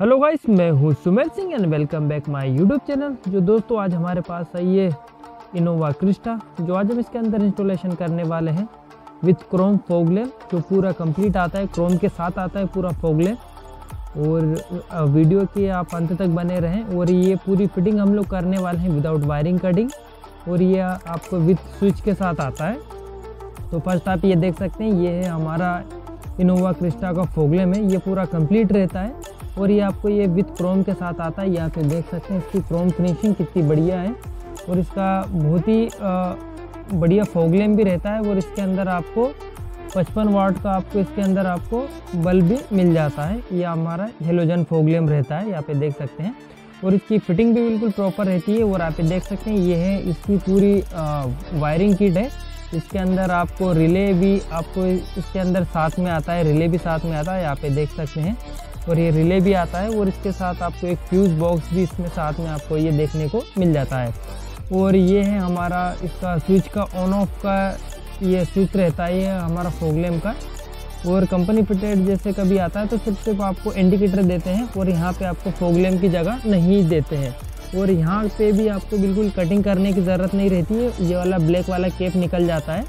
Hello guys, मैं हूँ Sumer Singh and welcome back my YouTube channel जो दोस्तों, आज हमारे पास है ये इनोवा क्रिस्टा जो आज हम इसके अंदर इंस्टॉलेशन करने वाले हैं विथ क्रोम फोगलेन जो पूरा कंप्लीट आता है क्रोम के साथ आता है पूरा फोगलेन और वीडियो के आप अंत तक बने रहें और ये पूरी फिटिंग हम लोग करने वाले हैं विदाउट वायरिंग कटिंग और ये आपको विथ स्विच के साथ आता है। तो फ़र्स्ट आप ये देख सकते हैं, ये है हमारा इनोवा क्रिस्टा का फोगलेम है ये पूरा कंप्लीट रहता है। और ये आपको ये विथ क्रोम के साथ आता है यहाँ पे देख सकते हैं, इसकी क्रोम फिनिशिंग कितनी बढ़िया है। और इसका बहुत ही बढ़िया फोगलेम भी रहता है और इसके अंदर आपको 55 वाट का आपको इसके अंदर आपको बल्ब भी मिल जाता है। ये हमारा हेलोजन फोगलेम रहता है यहाँ पे देख सकते हैं। और इसकी फिटिंग भी बिल्कुल प्रॉपर रहती है और आप देख सकते हैं, ये है इसकी पूरी वायरिंग किट है। इसके अंदर आपको रिले भी, आपको इसके अंदर साथ में आता है, रिले भी साथ में आता है यहाँ पे देख सकते हैं। और ये रिले भी आता है और इसके साथ आपको एक फ्यूज़ बॉक्स भी इसमें साथ में आपको ये देखने को मिल जाता है। और ये है हमारा इसका स्विच का ऑन ऑफ़ का ये स्विच रहता है, ये हमारा फोगलेम का। और कंपनी फिटेड जैसे कभी आता है तो सिर्फ़ सिर्फ़ आपको इंडिकेटर देते हैं और यहाँ पे आपको फोगलेम की जगह नहीं देते हैं। और यहाँ पे भी आपको बिल्कुल कटिंग करने की ज़रूरत नहीं रहती है, ये वाला ब्लैक वाला केप निकल जाता है।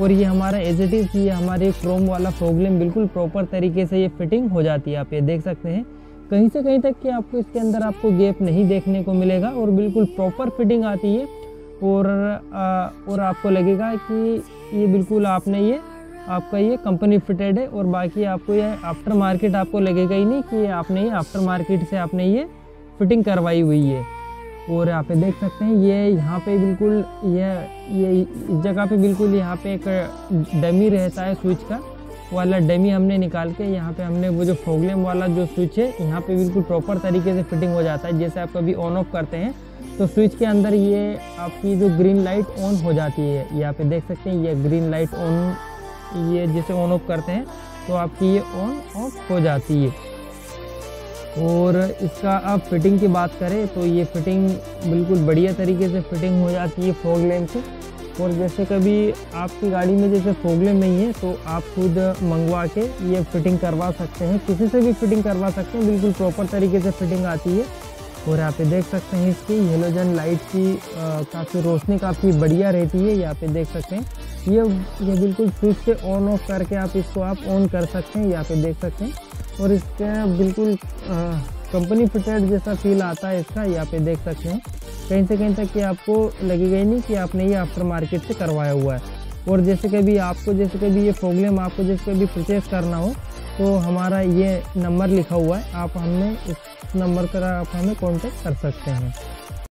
और ये हमारा एज इट इज़ ये हमारे क्रोम वाला प्रॉब्लम बिल्कुल प्रॉपर तरीके से ये फिटिंग हो जाती है आप ये देख सकते हैं। कहीं से कहीं तक कि आपको इसके अंदर आपको गैप नहीं देखने को मिलेगा और बिल्कुल प्रॉपर फिटिंग आती है और आ, और आपको लगेगा कि ये बिल्कुल आपने ये आपका ये कंपनी फिटेड है और बाकी आपको ये आफ्टर मार्केट आपको लगेगा ही नहीं कि आपने ये आफ्टर मार्केट से आपने ये फिटिंग करवाई हुई है। और यहाँ पे, देख सकते हैं, ये यहाँ पे बिल्कुल, ये ये इस जगह पे बिल्कुल यहाँ पे एक डमी रहता है स्विच का, वाला डमी हमने निकाल के यहाँ पे हमने वो जो फोगलेम वाला जो स्विच है, यहाँ पे बिल्कुल प्रॉपर तरीके से फिटिंग हो जाता है, जैसे आप कभी ऑन ऑफ़ करते हैं तो स्विच के अंदर ये आपकी जो ग्रीन लाइट ऑन हो जाती है, यहाँ पे देख सकते हैं, ये ग्रीन लाइट ऑन ये जैसे ऑन ऑफ़ करते हैं तो आपकी ये ऑन ऑफ़ हो जाती है। और इसका आप फिटिंग की बात करें तो ये फिटिंग बिल्कुल बढ़िया तरीके से फिटिंग हो जाती है फोग लेम से। और जैसे कभी आपकी गाड़ी में जैसे फोगलेम नहीं है तो आप खुद मंगवा के ये फिटिंग करवा सकते हैं। किसी से भी फिटिंग करवा सकते हैं, बिल्कुल प्रॉपर तरीके से फिटिंग आती है। और यहाँ पे देख सकते हैं इसकी हेलोजन लाइट की काफ़ी रोशनी काफ़ी बढ़िया रहती है यहाँ पे देख सकते हैं। ये ये बिल्कुल स्विच से ऑन ऑफ़ करके आप इसको आप ऑन कर सकते हैं यहाँ पे देख सकते हैं। और इसके बिल्कुल कंपनी फिटेड जैसा फील आता है इसका यहाँ पे देख सकते हैं। कहीं से कहीं तक कि आपको लगी गई नहीं कि आपने ये आफ्टर मार्केट से करवाया हुआ है। और जैसे कभी आपको, जैसे कभी ये प्रॉब्लम आपको जैसे कभी परचेज करना हो तो हमारा ये नंबर लिखा हुआ है। आप हमें इस नंबर पर आप हमें कॉन्टेक्ट कर सकते हैं।